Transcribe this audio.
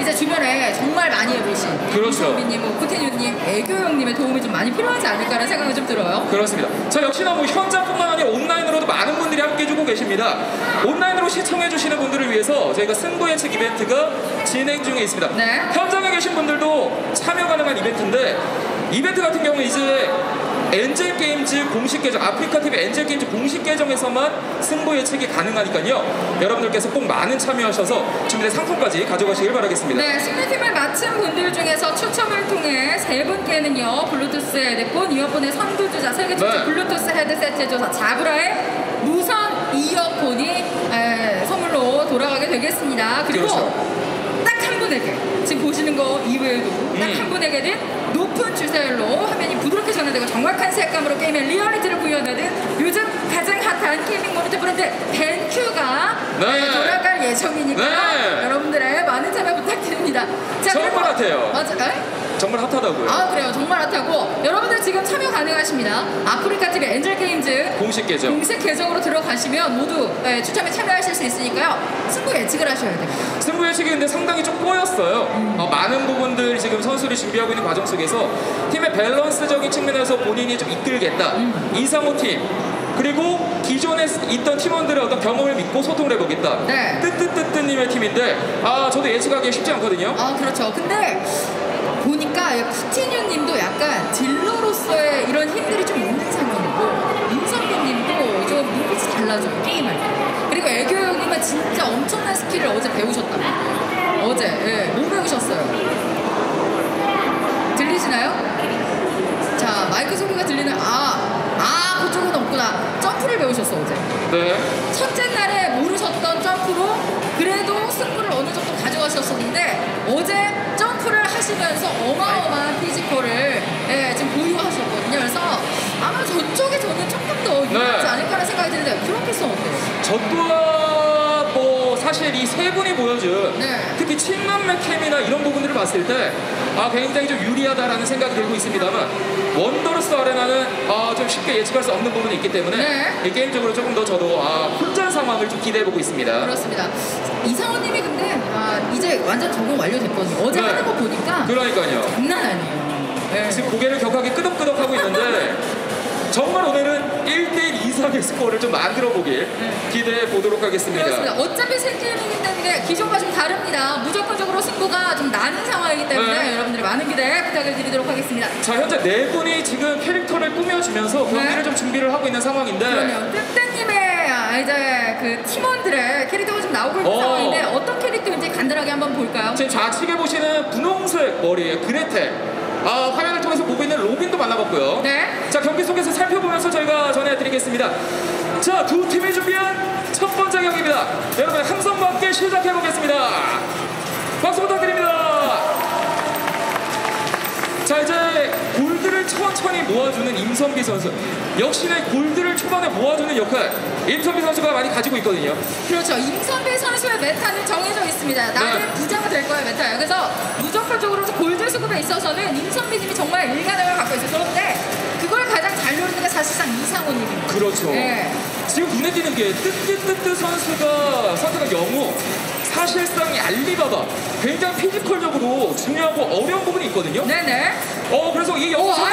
이제 주변에 정말 많이 해보신 그렇죠. 김선비님, 뭐 구태윤님, 애교 형님의 도움이 좀 많이 필요하지 않을까라는 생각이 좀 들어요. 그렇습니다. 자 역시나 뭐 현장뿐만 아니라 온라인으로도 많은 분들이 함께 해주고 계십니다. 온라인으로 시청해주시는 분들을 위해서 저희가 승부 예측 이벤트가 진행 중에 있습니다. 네. 현장에 계신 분들도 참여 가능한 이벤트인데 이벤트 같은 경우는 이제 엔젤 게임즈 공식 계정, 아프리카 TV 엔젤 게임즈 공식 계정에서만 승부 예측이 가능하니까요. 여러분들께서 꼭 많은 참여하셔서 준비된 상품까지 가져가시길 바라겠습니다. 네, 승리팀을 맞힌 분들 중에서 추첨을 통해 세 분께는요 블루투스 헤드폰, 이어폰의 선두 주자, 세계 최초 네. 블루투스 헤드셋 제조사 자브라의 무선 이어폰이 에, 선물로 돌아가게 되겠습니다. 그리고 그렇죠. 딱 한 분에게 지금 보시는 거 이외에도 딱 음. 한 분에게는 높은 주사율로 부드럽게 전환되고 정확한 색감으로 게임의 리얼리티를 구현하는 요즘 가장 핫한 gaming 모니터 브랜드 벤큐가 네. 돌아갈 예정이니까 네. 여러분들의 많은 참여 부탁드립니다. 자, 정말 핫해요. 맞아. 에? 정말 핫하다고요. 아 그래요 정말 핫하고 여러분들 지금 참여 가능하십니다. 아프리카 TV 엔젤 게임즈 공식 계정. 공식 계정으로 들어가시면 모두 예, 추첨에 참여하실 수 있으니까요. 승부 예측을 하셔야 됩니다. 예측이 근데 상당히 좀 꼬였어요. 어, 많은 부분들 지금 선수들이 준비하고 있는 과정 속에서 팀의 밸런스적인 측면에서 본인이 좀 이끌겠다. 이상호 팀. 그리고 기존에 있던 팀원들의 어떤 경험을 믿고 소통을 해보겠다. 네. 뜨뜨뜨뜨님의 팀인데 아 저도 예측하기 쉽지 않거든요. 아 그렇죠. 근데 보니까 쿠티뉴 님도 약간 딜러로서의 이런 힘 어제 예, 뭐 배우셨어요? 들리시나요? 자 마이크 소리가 들리는 아 아 그쪽은 없구나 점프를 배우셨어 어제. 네. 첫째 날에 모르셨던 점프로 그래도 승부를 어느 정도 가져가셨었는데 어제 점프를 하시면서 어마어마한 physical을 예, 지금 보유하셨거든요. 그래서 아마 저쪽이 저는 조금 더 유리하지 네. 않을까라는 생각이 드는데 그렇게 써 어때요? 저 또한 뭐 사실 이 세 분이 보여준 네. 특히 친남매 케미나 이런 부분들을 봤을 때 아, 굉장히 좀 유리하다라는 생각이 들고 있습니다만 원더러스 아레나는 아, 좀 쉽게 예측할 수 없는 부분이 있기 때문에 네. 이 게임적으로 조금 더 저도 아, 혼전 상황을 좀 기대해 보고 있습니다. 그렇습니다. 이상호님이 근데 아, 이제 완전 적응 완료됐거든요. 어제 네. 하는 거 보니까 그러니까요. 장난 아니에요. 네. 지금 고개를 격하게 끄덕끄덕 하고 있는데 정말 오늘은 1대1 이상의 스코어를 좀 만들어 보길 기대해 보도록 하겠습니다. 그렇습니다. 어차피 새게임이기 때문에 기존과 좀 다릅니다. 무조건적으로 승부가 좀 나는 상황이기 때문에 네. 여러분들의 많은 기대 부탁을 드리도록 하겠습니다. 자 현재 네 분이 지금 캐릭터를 꾸며주면서 경기를 네. 좀 준비를 하고 있는 상황인데 그러면 뜨뜨님의 아, 이제 그 팀원들의 캐릭터가 좀 나오고 있는 어. 상황인데 어떤 캐릭터인지 간단하게 한번 볼까요? 지금 좌측에 보시는 분홍색 머리의 그레텔 아, 화면을 통해서 보고 있는 로빈도 만나봤고요. 네. 자 경기 속에서 살펴보면서 저희가 전 해드리겠습니다. 자 두 팀이 준비한 첫 번째 경기입니다. 여러분 함성과 함께 시작해 보겠습니다. 박수 부탁드립니다. 자 이제 골드를 천천히 모아주는 임선비 선수. 역시나 이 골드를 초반에 모아주는 역할 임선비 선수가 많이 가지고 있거든요. 그렇죠. 임선비 선수의 meta는 정해져 있습니다. 나는 네. 부자가 될 거야 meta예요. 그래서 무조건적으로 골드 수급에 있어서는 임선비님이 정말 일가견을 갖고 있어요. 그런데 그걸 가장 잘 노리는 게 사실상 이상호님입니다. 그렇죠. 네. 지금 눈에 띄는 게 뜨뜨뜨뜨 선수가 선택한 영웅 사실상 이 알리바바 굉장히 physical적으로 중요하고 어려운 부분이 있거든요. 네네. 어 그래서 이오 영우 아